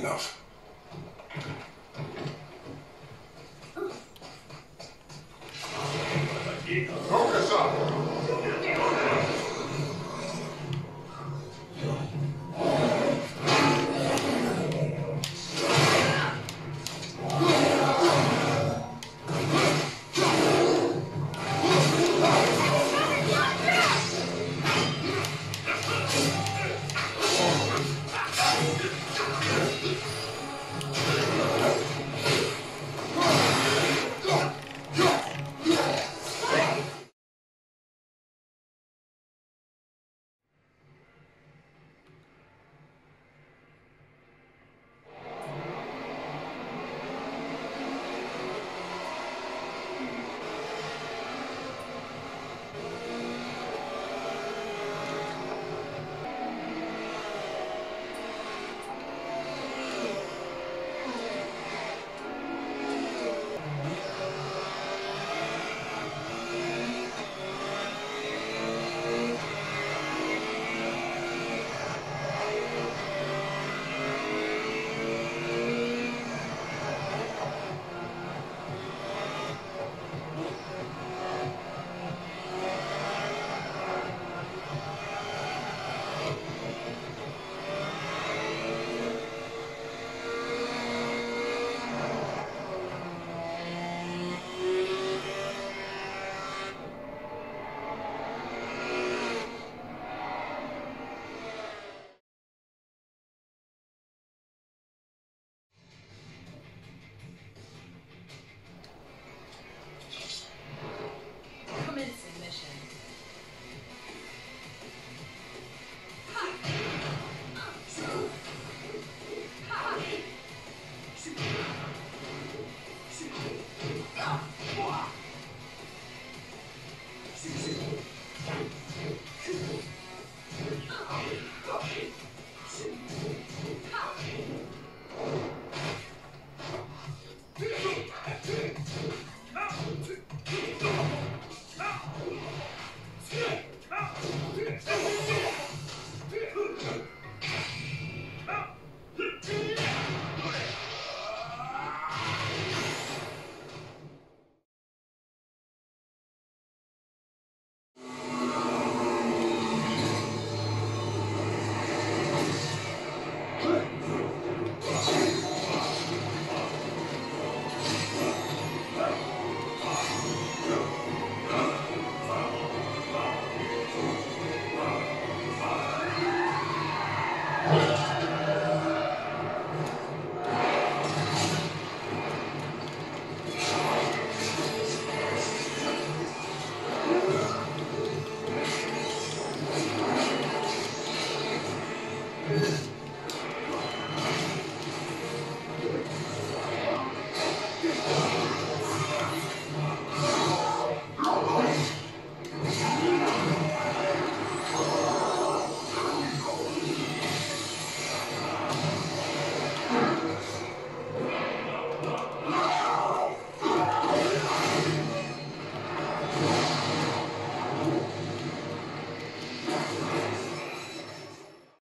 enough.